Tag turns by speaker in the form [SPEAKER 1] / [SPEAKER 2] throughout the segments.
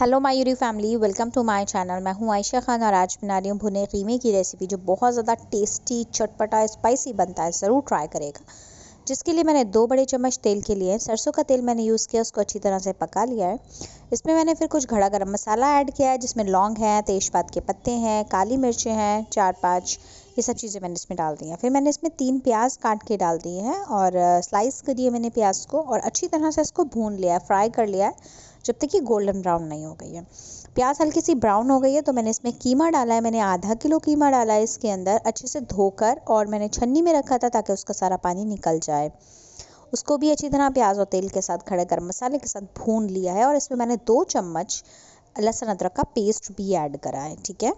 [SPEAKER 1] Hello my Yuri family welcome to my channel मैं हूँ आयशा खान और आज बना रही हूँ भुने कीमे की रेसिपी जो बहुत ज़्यादा टेस्टी चटपटा स्पाइसी बनता है। ज़रूर ट्राई करेगा। जिसके लिए मैंने दो बड़े चम्मच तेल के लिए, सरसों का तेल मैंने यूज़ किया, उसको अच्छी तरह से पका लिया है। इसमें मैंने फिर कुछ घड़ा गर्म मसाला ऐड किया है, जिसमें लौंग है, तेज़पात के पत्ते हैं, काली मिर्चें हैं, चार पाँच, ये सब चीज़ें मैंने इसमें डाल दी हैं। फिर मैंने इसमें तीन प्याज काट के डाल दिए हैं और स्लाइस करिए मैंने प्याज को और अच्छी तरह से इसको भून लिया फ्राई कर लिया है। जब तक ये गोल्डन ब्राउन नहीं हो गई है। प्याज हल्की सी ब्राउन हो गई है तो मैंने इसमें कीमा डाला है। मैंने आधा किलो कीमा डाला है इसके अंदर, अच्छे से धोकर, और मैंने छन्नी में रखा था ताकि उसका सारा पानी निकल जाए। उसको भी अच्छी तरह प्याज और तेल के साथ खड़े गर्म मसाले के साथ भून लिया है, और इसमें मैंने दो चम्मच लहसुन अदरक का पेस्ट भी ऐड करा है, ठीक है?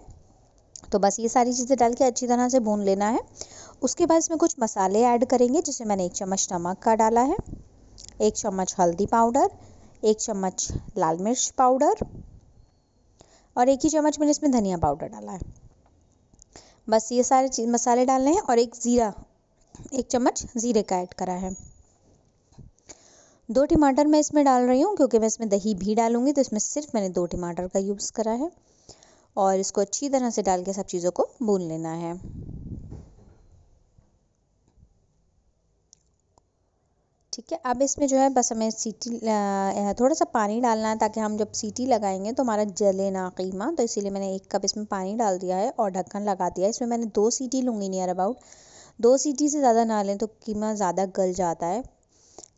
[SPEAKER 1] तो बस ये सारी चीज़ें डाल के अच्छी तरह से भून लेना है। उसके बाद इसमें कुछ मसाले ऐड करेंगे, जिसमें मैंने एक चम्मच नमक का डाला है, एक चम्मच हल्दी पाउडर एक चम्मच लाल मिर्च पाउडर और एक ही चम्मच मैंने इसमें धनिया पाउडर डाला है। बस ये सारे चीज़ मसाले डालने हैं और एक ज़ीरा, एक चम्मच ज़ीरे का ऐड करा है। दो टमाटर मैं इसमें डाल रही हूँ क्योंकि मैं इसमें दही भी डालूँगी तो इसमें सिर्फ़ मैंने दो टमाटर का यूज़ करा है और इसको अच्छी तरह से डाल के सब चीज़ों को भून लेना है। ठीक है? अब इसमें जो है, बस हमें सीटी थोड़ा सा पानी डालना है ताकि हम जब सीटी लगाएँगे तो हमारा जले ना कीमा। तो इसीलिए मैंने एक कप इसमें पानी डाल दिया है और ढक्कन लगा दिया है। इसमें मैंने दो सीटी लूँगी नियर अबाउट दो सीटी से ज़्यादा ना लें तो कीमा ज़्यादा गल जाता है।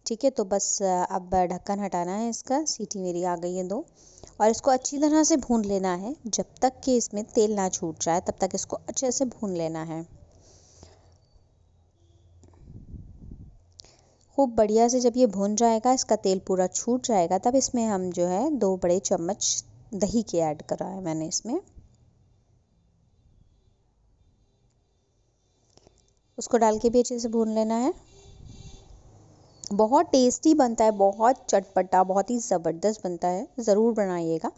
[SPEAKER 1] ठीक है? तो बस अब ढक्कन हटाना है इसका। सीटी मेरी आ गई है दो। और इसको अच्छी तरह से भून लेना है। जब तक कि इसमें तेल ना छूट जाए, तब तक इसको अच्छे से भून लेना है। खूब बढ़िया से जब ये भून जाएगा, इसका तेल पूरा छूट जाएगा, तब इसमें हम जो है दो बड़े चम्मच दही के ऐड करा है मैंने इसमें। उसको डाल के भी अच्छे से भून लेना है। बहुत टेस्टी बनता है, बहुत चटपटा, बहुत ही ज़बरदस्त बनता है, ज़रूर बनाइएगा।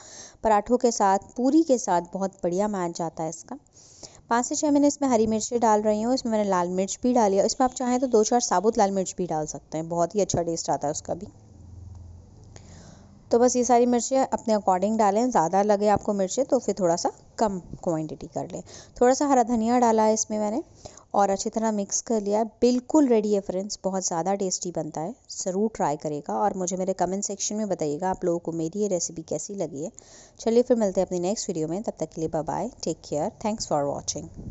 [SPEAKER 1] पराठों के साथ, पूरी के साथ बहुत बढ़िया मैच जाता है इसका। पाँच से छः मैंने इसमें हरी मिर्ची डाल रही हूँ, इसमें मैंने लाल मिर्च भी डाली है। इसमें आप चाहें तो दो चार साबुत लाल मिर्च भी डाल सकते हैं, बहुत ही अच्छा टेस्ट आता है उसका भी। तो बस ये सारी मिर्चें अपने अकॉर्डिंग डालें, ज़्यादा लगे आपको मिर्चें तो फिर थोड़ा सा कम क्वांटिटी कर लें। थोड़ा सा हरा धनिया डाला है इसमें मैंने और अच्छी तरह मिक्स कर लिया। बिल्कुल रेडी है फ्रेंड्स बहुत ज़्यादा टेस्टी बनता है। ज़रूर ट्राई करेगा और मुझे मेरे कमेंट सेक्शन में बताइएगा आप लोगों को मेरी ये रेसिपी कैसी लगी है। चलिए फिर मिलते हैं अपनी नेक्स्ट वीडियो में, तब तक के लिए bye take care thanks for watching